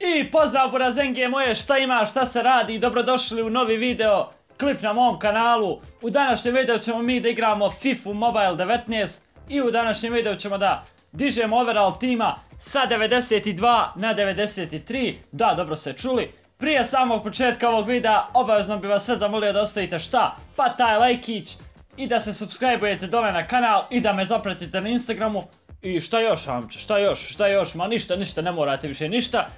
I pozdrav burazenge moje, šta ima, šta se radi, dobrodošli u novi video, klip na mom kanalu. U današnjem videu ćemo mi da igramo FIFA Mobile 19 i u današnjem videu ćemo da dižemo overall tima sa 92 na 93. Da, dobro ste čuli. Prije samog početka ovog videa obavezno bi vas sve zamolio da ostavite šta? Pa taj lajkić i da se subscribe-ujete dole na kanal i da me zapratite na Instagramu. I šta još, Amče, šta još, šta još, ma ništa, ništa, ne morate više ništa.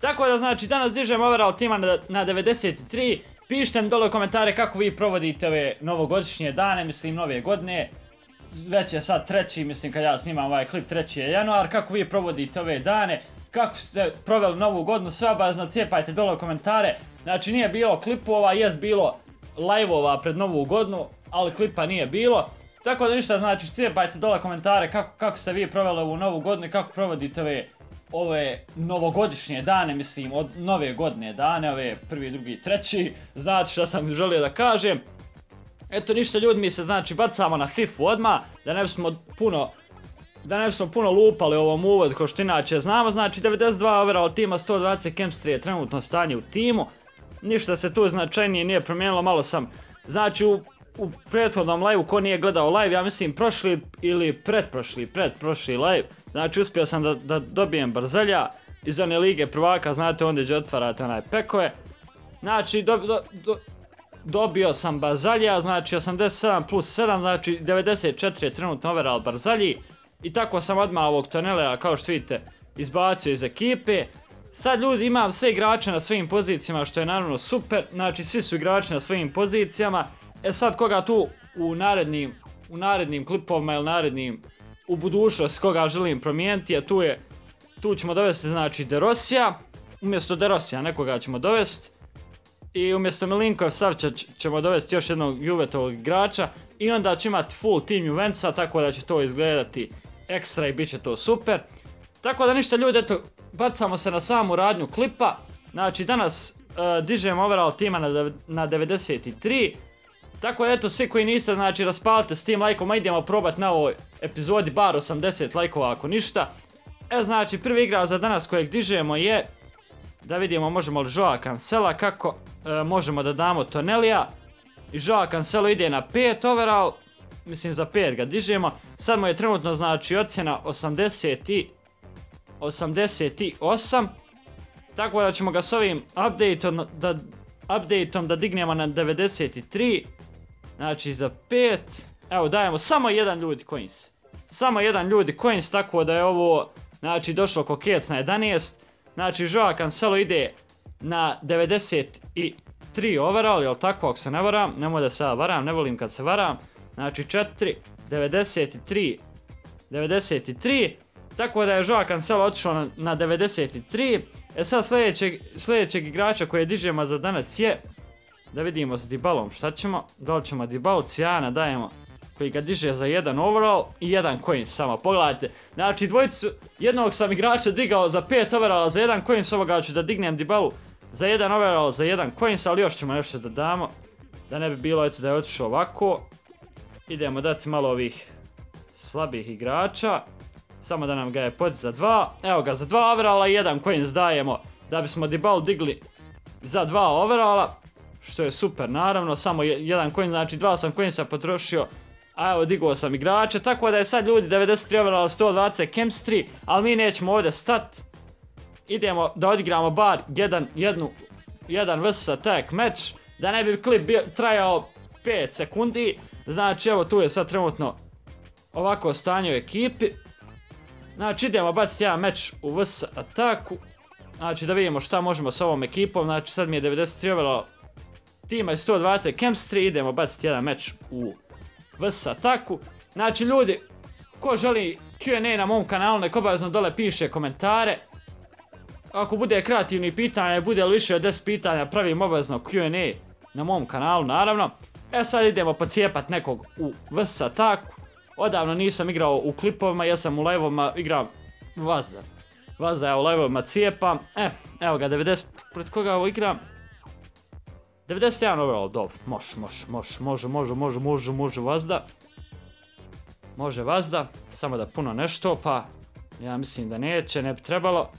Tako da znači danas dižem overall tima na, na 93. Pišite mi dole u komentare kako vi provodite ove novogodišnje dane, mislim nove godine. Već je sad treći, mislim kad ja snimam ovaj klip, treći je januar. Kako vi provodite ove dane, kako ste proveli novu godinu, sve obavezno cijepajte dole u komentare. Znači nije bilo klipova, jest bilo live-ova pred novu godinu, ali klipa nije bilo. Tako da ništa znači cijepajte dole komentare kako, kako ste vi proveli ovu novu godinu i kako provodite ove ove novogodišnje dane, mislim, od nove godine dane, ove prvi, drugi, treći, znate što sam želio da kažem. Eto ništa ljudi mi se znači bacamo na FIFA odmah, da ne bismo puno da ne bismo puno lupali ovom uvod ko što inače znamo, znači 92 overall tima, 120 chemistry je trenutno stanje u timu. Ništa se tu značajnije nije promijenilo, malo sam, znači u, u prethodnom live ko nije gledao live, ja mislim prošli ili pretprošli, pretprošli live, znači uspio sam da, da dobijem brzelja iz one lige prvaka, znate onda gdje otvarate onaj pekove. Znači do, do, do, dobio sam Barzalja, znači 87 plus 7, znači 94 je trenutno overall Barzalji. I tako sam odmah ovog Tonelea, kao što vidite, izbacio iz ekipe. Sad ljudi imam sve igrače na svojim pozicijama, što je naravno super, znači svi su igrači na svojim pozicijama. E sad koga tu u narednim, u narednim klipovima ili narednim u budućnosti koga želim promijeniti, a tu je, tu ćemo dovesti znači Derosija, umjesto Derosija nekoga ćemo dovesti. I umjesto Milinkov Savća ćemo dovesti još jednog Juvetovog igrača i onda će imati full team Juventusa tako da će to izgledati ekstra i bit će to super. Tako da ništa ljudi, eto, bacamo se na samu radnju klipa. Znači danas uh, dižemo overall tima na, na 93. Tako da eto, svi koji niste, znači raspalite s tim lajkom, a idemo probati na ovoj epizodi bar 80 lajkova ako ništa. E znači, prvi igrač za danas kojeg dižemo je, da vidimo možemo li Joa Cancela, kako e, možemo da damo Tonelija. I Joa Cancelo ide na 5 overall, mislim za 5 ga dižemo. Sad mu je trenutno znači ocjena 80 i 88. Tako da ćemo ga s ovim updateom da, updateom da dignemo na 93. Znači za 5. Evo dajemo samo jedan ljudi coins. Samo jedan ljudi coins tako da je ovo znači došlo kokec na 11. Znači Joa Cancelo ide na 93 overall, jel tako ako se ne varam, nemoj da se varam, ne volim kad se varam. Znači 4, 93, 93. Tako da je Joa Cancelo otišao na, na 93. E sad sljedećeg, sljedećeg igrača koje dižemo za danas je, da vidimo s Dybalom šta ćemo, da li ćemo Dybalu Cijana dajemo koji ga diže za jedan overall i jedan coin samo, pogledajte. Znači dvojicu, jednog sam igrača digao za 5 overalla za jedan coin, s ovoga ću da dignem Dybalu za jedan overall za jedan coin, ali još ćemo nešto da damo. Da ne bi bilo eto da je otišao ovako. Idemo dati malo ovih slabih igrača. Samo da nam ga je pod za dva. Evo ga za dva overalla i jedan coin dajemo da bismo Dybalu digli za dva overalla. Što je super naravno, samo jedan coin, znači dva sam coinsa potrošio a evo digao sam igrače, tako da je sad ljudi 93 overall 120 chemistry, ali mi nećemo ovdje stat. Idemo da odigramo bar jedan, jednu, jedan vs attack match, da ne bi klip bio, trajao 5 sekundi. Znači evo tu je sad trenutno ovako stanje u ekipi. Znači idemo baciti jedan meč u vs ataku. Znači da vidimo šta možemo s ovom ekipom, znači sad mi je 93 overall tima i 120 chemistry, idemo baciti jedan meč u vs ataku. Znači ljudi, ko želi Q&A na mom kanalu, nek obavezno dole piše komentare. Ako bude kreativni pitanja, bude li više od 10 pitanja, pravim obavezno Q&A na mom kanalu, naravno. E sad idemo pocijepat nekog u vs ataku. Odavno nisam igrao u klipovima, ja sam u live-ovima igram Vazda. Vazda ja u live-ovima cijepam. E, evo ga, 90, pred koga ovo igram? 91 overall, dobro, može, može, može, može, može, može, može, može Vazda. Može Vazda, samo da puno nešto, pa ja mislim da neće, ne bi trebalo.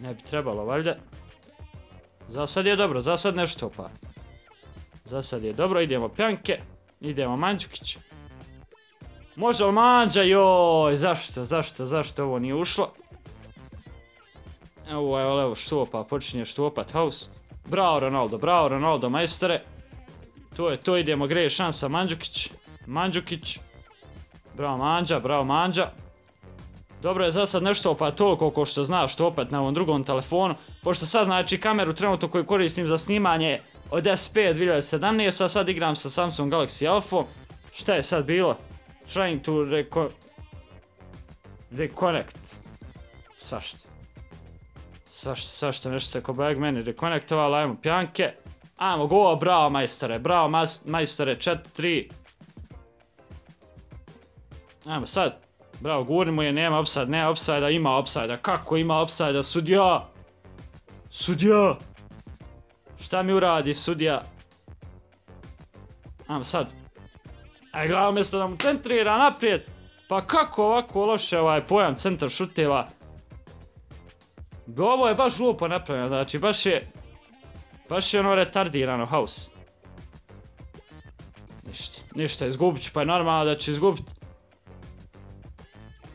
Ne bi trebalo, valjda. Za sad je dobro, za sad nešto pa. Za sad je dobro, idemo pjanke. Idemo Mandžukić. Može li Manđa, joj, zašto, zašto, zašto ovo nije ušlo? Evo, evo, evo, štopa, počinje štopat house. Bravo Ronaldo, bravo Ronaldo, majstore. To je to, idemo, greje šansa Mandžukić. Mandžukić. Bravo Manđa, bravo Manđa. Dobro je za sad nešto pa toliko ko što znaš što opet na ovom drugom telefonu. Pošto sad znači kameru trenutno koju koristim za snimanje od S5 2017, a sad igram sa Samsung Galaxy Alpha. Šta je sad bilo? Trying to reco reconnect. Svašta. Svašta, svašta nešto se ko bag meni rekonektovalo, ajmo pjanke. Ajmo go, bravo majstore, bravo mas- majstore, 4-3. Ajmo sad. Bravo, gurnimo je, nema offside, nema offside, ima offside, kako ima offside, sudja? Sudja! Šta mi uradi sudja? Ajmo sad. Aj glava umjesto da mu centrira naprijed. Pa kako ovako loše ovaj pojam centar šuteva? Ovo je baš glupo napravljeno, znači baš je... Baš je ono retardirano house. Ništa, ništa, izgubit ću, pa je normalno da će izgubit.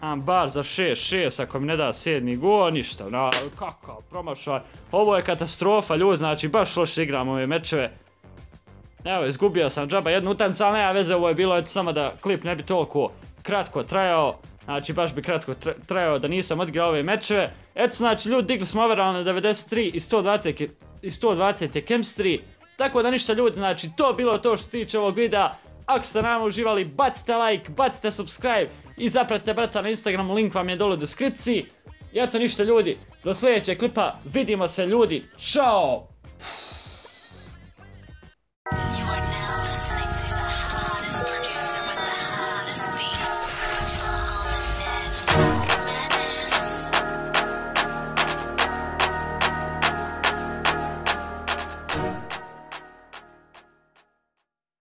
A, bar za 6-6 ako mi ne da sedmi gol, ništa, na, kakav promašaj. Ovo je katastrofa, ljudi, znači baš loše igram ove mečeve. Evo, izgubio sam džaba jednu utakmicu, ali nema veze, ovo je bilo eto samo da klip ne bi toliko kratko trajao. Znači, baš bi kratko tra- trajao da nisam odigrao ove mečeve. Eto, znači, ljudi, digli smo overall na 93 i 120, ke- i 120 je chemistry. Tako da ništa ljudi, znači, to bilo to što se tiče ovog videa. Ako ste nama uživali, bacite like, bacite subscribe i zapratite brata na Instagramu, link vam je dole u deskripciji. I eto ništa ljudi, do sljedećeg klipa, vidimo se ljudi, čao!